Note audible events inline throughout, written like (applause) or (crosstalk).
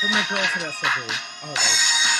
For my girls at SLB, always. Okay,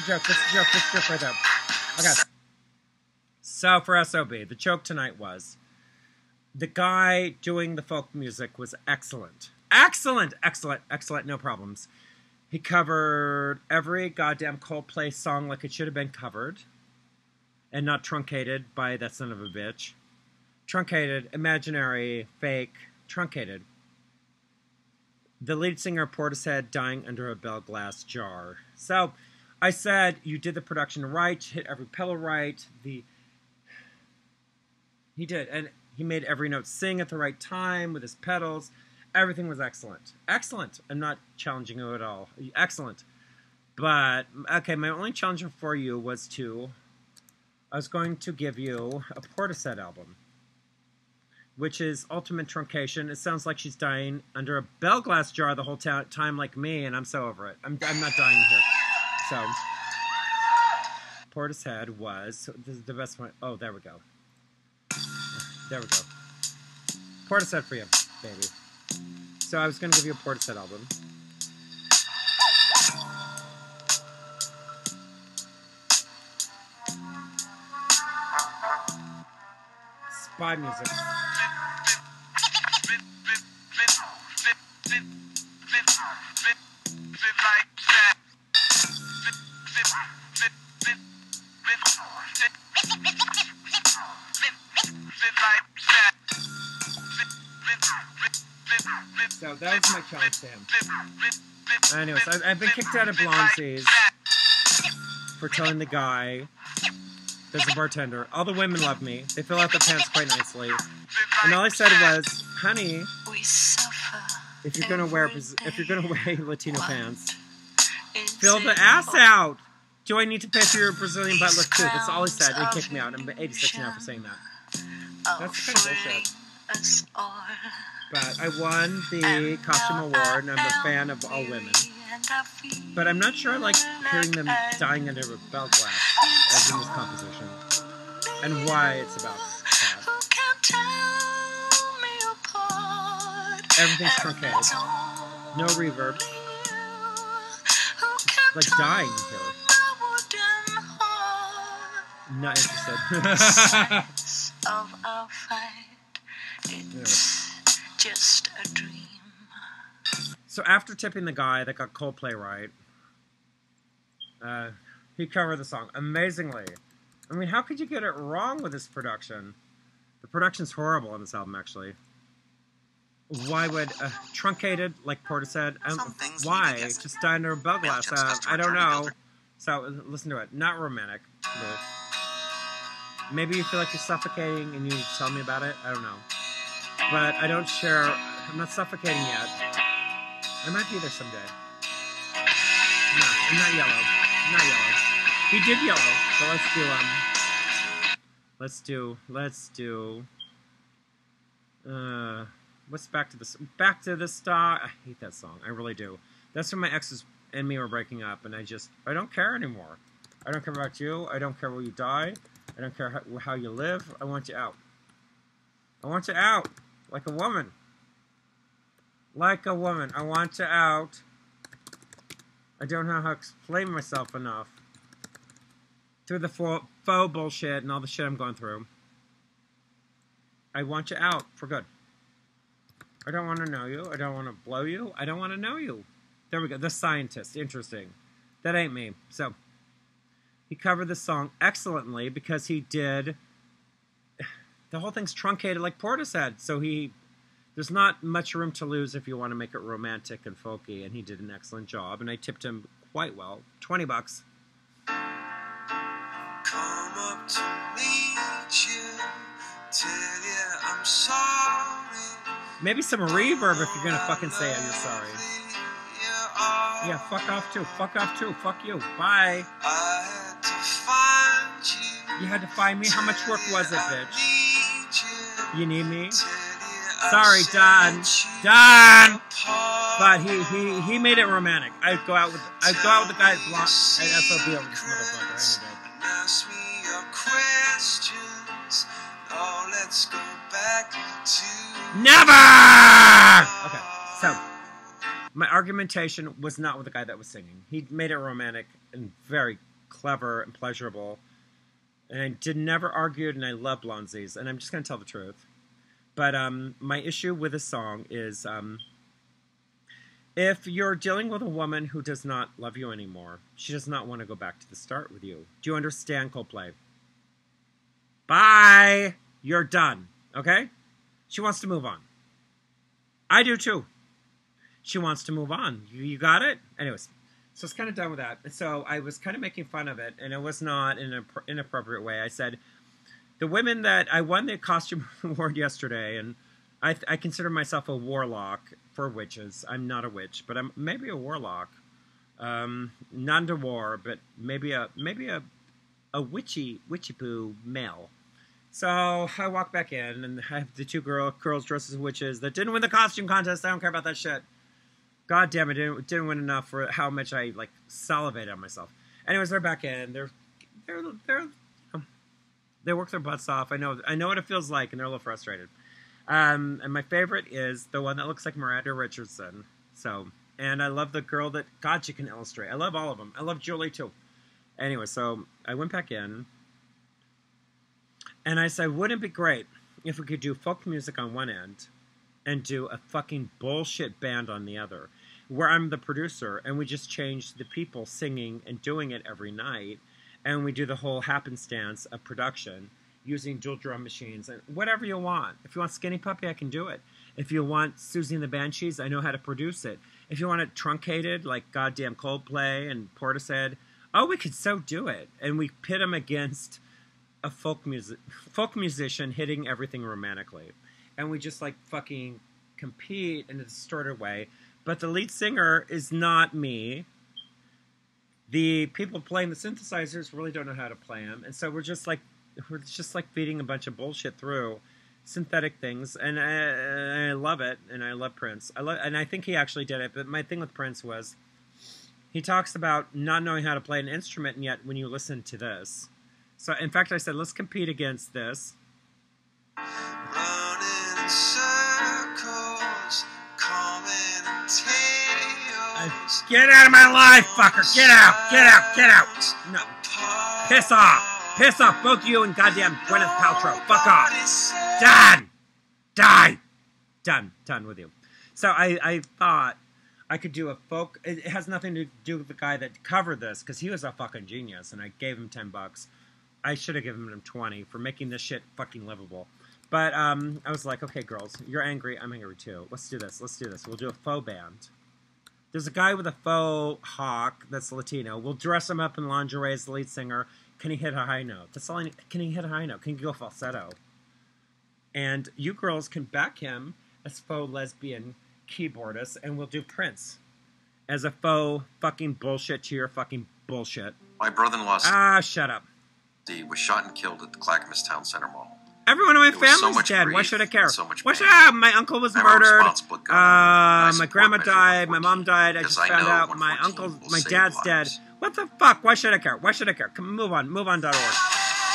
joke. That's the joke. That's the joke right there. Okay. So for SOB, the joke tonight was the guy doing the folk music was excellent. Excellent, excellent, excellent, no problems. He covered every goddamn Coldplay song like it should have been covered and not truncated by that son of a bitch. Truncated, imaginary, fake, truncated. The lead singer Portishead dying under a bell glass jar. So, I said you did the production right, You hit every pedal right. The he did, and he made every note sing at the right time with his pedals. Everything was excellent, excellent. I'm not challenging you at all. Excellent, but okay. My only challenge for you was to I was going to give you a Portishead album, which is ultimate truncation. It sounds like she's dying under a bell glass jar the whole time, like me, and I'm so over it. I'm, I'm not dying here. So, Portishead was the best one. Oh, there we go. There we go. Portishead for you, baby. So I was going to give you a Portishead album. Spy music. So that was my challenge to him. Anyways, I've, I've been kicked out of Blonzies for telling the guy, there's a bartender, all the women love me. They fill out the pants quite nicely. And all I said was, honey, if you're gonna wear if you're gonna wear Latino pants, fill the ass out. Do I need to pay for your Brazilian butt lift too? That's all he said. He kicked me out. I'm 86 now for saying that. That's kind of bullshit. But I won the costume award, and I'm a fan of all women. But I'm not sure I like hearing them dying under a bell glass as in this composition, and why it's about that. Everything's truncated, no reverb, like dying here. Not interested. (laughs) of our fight. It's just a dream. So after tipping the guy that got Coldplay right, uh, he covered the song amazingly. I mean, how could you get it wrong with this production? The production's horrible on this album, actually. Why would uh, truncated like Portishead? Um, Some things why need to just die under a bell glass? MailChimp's Uh, I don't know. So uh, listen to it. Not romantic. Really. Maybe you feel like you're suffocating and you tell me about it. I don't know. But I don't share. I'm not suffocating yet. I might be there someday. No, I'm not yellow. I'm not yellow. He did yellow. So let's do um. Let's do. Let's do. Uh, what's back to the back to the star? I hate that song. I really do. That's when my exes and me were breaking up, and I just I don't care anymore. I don't care about you. I don't care where you die. I don't care how, how you live. I want you out. I want you out like a woman. Like a woman. I want you out. I don't know how to explain myself enough. Through the faux, faux bullshit and all the shit I'm going through. I want you out for good. I don't want to know you. I don't want to blow you. I don't want to know you. There we go. The scientist. Interesting. That ain't me. So, he covered the song excellently because he did. The whole thing's truncated like Portishead. So he There's not much room to lose if you want to make it romantic and folky, and he did an excellent job, and I tipped him quite well. 20 bucks. Come up to meet you, tell you I'm sorry. Maybe some reverb if you're gonna fucking say you're sorry. Yeah, fuck off too. Fuck off too. Fuck you. Bye. You. Had to find me. How much work was it, bitch? You. Need me? Tell you I Sorry, Don. Done. But he he he made it romantic. I'd go out with I'd go out with the guy at Blanc at SOB over this motherfucker any day. And ask me your questions. Oh, let's go back to Never. Okay, so my argumentation was not with the guy that was singing. He made it romantic and very clever and pleasurable. And I did never argued, and I love Blonzies, and I'm just gonna tell the truth. But um, my issue with this song is um, if you're dealing with a woman who does not love you anymore, she does not want to go back to the start with you. Do you understand, Coldplay? Bye. You're done. Okay? She wants to move on. I do too. She wants to move on. You got it? Anyways, so it's kind of done with that. So I was kind of making fun of it, and it was not in an inappropriate way. I said, the women that I won the costume (laughs) award yesterday, and I, I consider myself a warlock for witches. I'm not a witch, but I'm maybe a warlock. Um, not into war, but maybe a maybe a a witchy witchy poo male. So I walk back in, and I have the two girl girls dressed as witches that didn't win the costume contest. I don't care about that shit. God damn it, didn't, didn't win enough for how much I like salivated on myself. Anyways, they're back in. They're they're they're they work their butts off. I know I know what it feels like, and they're a little frustrated. Um, and my favorite is the one that looks like Miranda Richardson. So, and I love the girl that God she can illustrate. I love all of them. I love Julie too. Anyway, so I went back in, and I said, wouldn't it be great if we could do folk music on one end, and do a fucking bullshit band on the other, where I'm the producer, and we just change the people singing and doing it every night, and we do the whole happenstance of production using dual drum machines and whatever you want. If you want Skinny Puppy, I can do it. If you want Siouxsie and the Banshees, I know how to produce it. If you want it truncated like goddamn Coldplay and Portishead, oh, we could so do it. And we pit them against a folk music folk musician hitting everything romantically, and we just like fucking compete in a distorted way. But the lead singer is not me. The people playing the synthesizers really don't know how to play them, and so we're just like we're just like feeding a bunch of bullshit through synthetic things, and I, I love it, and I love Prince. I love, and I think he actually did it. But my thing with Prince was he talks about not knowing how to play an instrument, and yet when you listen to this, so in fact, I said let's compete against this. Get out of my life, fucker! Get out! Get out! Get out! No, piss off! Piss off, both you and goddamn Gwyneth Paltrow. Fuck off! Done! Die! Done. Done with you. So I, I thought I could do a folk. It has nothing to do with the guy that covered this because he was a fucking genius, and I gave him ten bucks. I should have given him twenty for making this shit fucking livable. But um, I was like, okay, girls, you're angry. I'm angry too. Let's do this. Let's do this. We'll do a faux band. There's a guy with a faux hawk that's Latino. We'll dress him up in lingerie as the lead singer. Can he hit a high note? That's all I need. Can he hit a high note? Can he go falsetto? And you girls can back him as faux lesbian keyboardist, and we'll do Prince as a faux fucking bullshit to your fucking bullshit. My brother-in-law Ah, shut up. Steve was shot and killed at the Clackamas Town Center Mall. Everyone in my so family's much dead. Why should I care? so much Why should. I? My uncle was I'm murdered. Uh, gun owner, and I my grandma died. My mom died. I just found out my uncle, my dad's dead. What the fuck? Why should I care? Why should I care? Come move on. Move on. Org.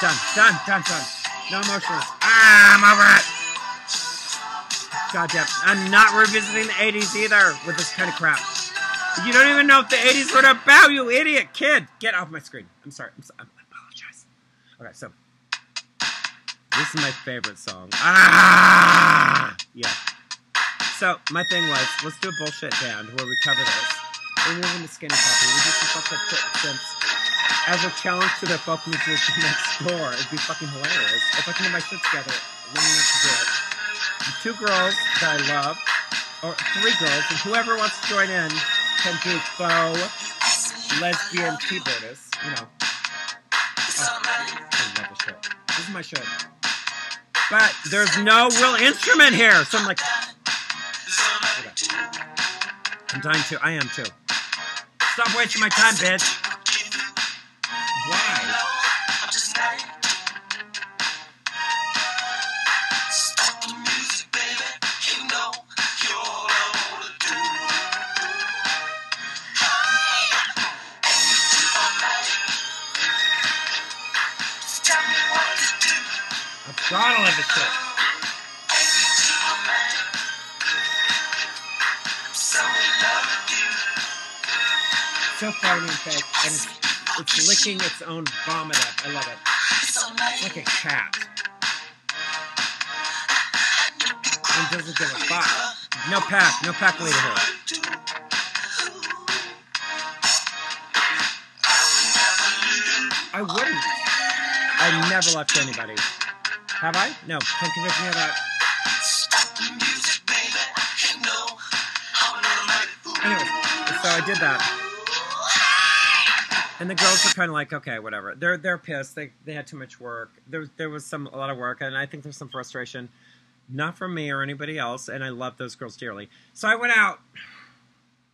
Done. Done. Done. Done. No emotions. Ah, I'm over it. Goddamn. I'm not revisiting the 80s either with this kind of crap. You don't even know if the 80s were about, you idiot kid. Get off my screen. I'm sorry. I'm sorry. I apologize. Okay, so. This is my favorite song. Ah! Yeah. So, my thing was, let's do a bullshit band where we cover this. We're moving to Skinny Puppy. We some fucked up since as a challenge to the folk musician next door. It'd be fucking hilarious. If I can get my shit together, long enough to do it. two girls that I love, or three girls, and whoever wants to join in can do faux lesbian keyboardist. You know, oh, I love this shit. This is my shit. But there's no real instrument here, so I'm like. I'm dying too. I am too. Stop wasting my time, bitch. I gotta love this. So funny, in fact, and it's, it's licking its own vomit up. I love it. Like a cat. And doesn't give a fuck. No pack, no pack leader here. I wouldn't. I never left anybody. Have I? No. Don't convict me of that. Anyway, so I did that. And the girls were kind of like, okay, whatever. They're they're pissed. They they had too much work. There there was some a lot of work, and I think there's some frustration, not from me or anybody else. And I love those girls dearly. So I went out.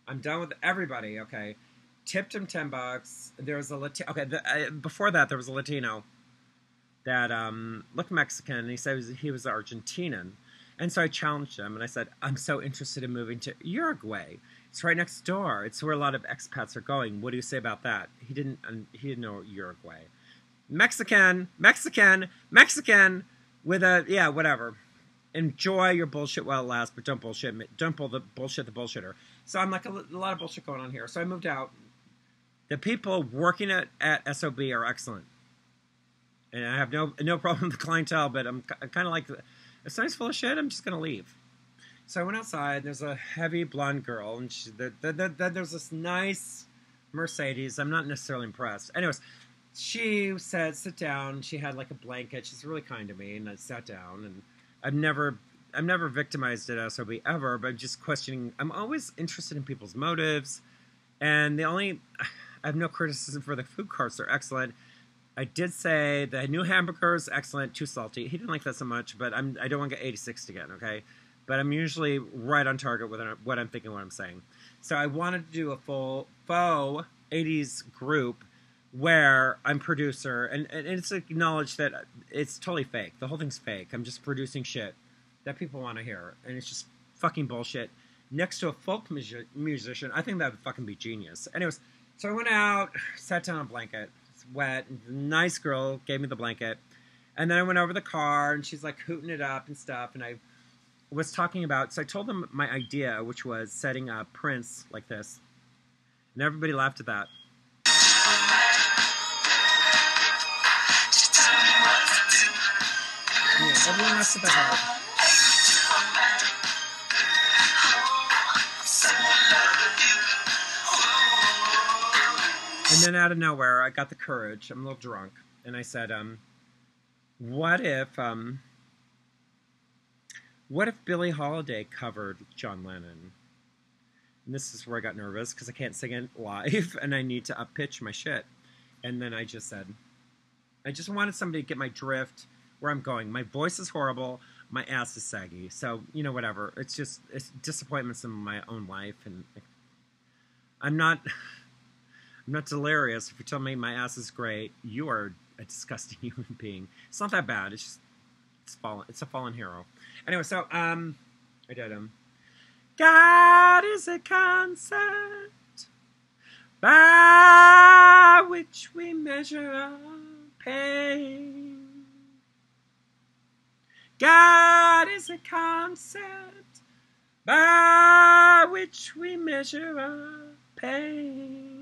I'm done with everybody. Okay, tipped him ten bucks. There was a Latino. Okay, the, uh, before that there was a Latino that um, looked Mexican, and he said he was, he was Argentinian. And so I challenged him, and I said, "I'm so interested in moving to Uruguay. It's right next door. It's where a lot of expats are going. What do you say about that?" He didn't. He didn't know Uruguay. Mexican, Mexican, Mexican, with a yeah, whatever. Enjoy your bullshit while it lasts, but don't bullshit. me- Don't pull the bullshit the bullshitter. So I'm like a, a lot of bullshit going on here. So I moved out. The people working at, at SOB are excellent, and I have no no problem with the clientele. But I'm, ki- kind of like, if somebody's full of shit, I'm just gonna leave. So I went outside. There's a heavy blonde girl, and she, the, the, the, the, there's this nice Mercedes. I'm not necessarily impressed. Anyways, she said, "Sit down." She had like a blanket. She's really kind to me, and I sat down. And I've never, I'm never victimized at SOB ever, but I'm just questioning. I'm always interested in people's motives, and the only, I have no criticism for the food carts. They're excellent. I did say the new hamburger is excellent, too salty. He didn't like that so much, but I'm I don't want to get 86 again, okay? But I'm usually right on target with what I'm thinking, what I'm saying. So I wanted to do a full faux 80s group where I'm producer, and, and it's acknowledged that it's totally fake. The whole thing's fake. I'm just producing shit that people want to hear, and it's just fucking bullshit. Next to a folk musi- musician, I think that would fucking be genius. Anyways, so I went out, sat down on a blanket. Wet. Nice girl gave me the blanket, and then I went over the car, and she's like hooting it up and stuff, and I was talking about. So I told them my idea, which was setting up Prince like this, and everybody laughed at that. Yeah, everyone laughed at that. Then out of nowhere, I got the courage. I'm a little drunk, and I said, um, "What if, um, what if Billie Holiday covered John Lennon?" And this is where I got nervous because I can't sing it live, (laughs) and I need to up pitch my shit. And then I just said, I just wanted somebody to get my drift where I'm going. My voice is horrible. My ass is saggy. So you know, whatever. It's just it's disappointments in my own life, and I'm not. (laughs) I'm not delirious. If you tell me my ass is great, you are a disgusting (laughs) human being. It's not that bad. It's just it's fallen. It's a fallen hero. Anyway, so um, I did um. God is a concept by which we measure our pain. God is a concept by which we measure our pain.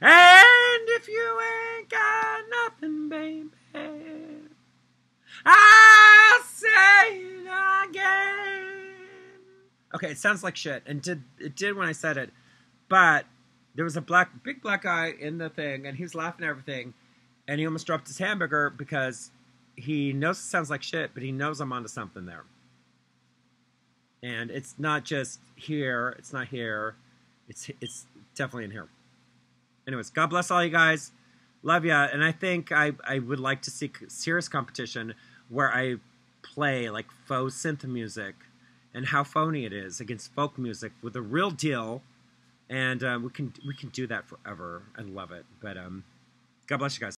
And if you ain't got nothing, baby, I'll say it again. Okay, it sounds like shit, and did it did when I said it, but there was a black, big black guy in the thing, and he was laughing at everything, and he almost dropped his hamburger because he knows it sounds like shit, but he knows I'm onto something there. And it's not just here. It's not here. It's it's definitely in here. Anyways, God bless all you guys. Love ya. And I think I I would like to see serious competition where I play like faux synth music and how phony it is against folk music with the real deal. And uh, we can we can do that forever. I love it. But um, God bless you guys.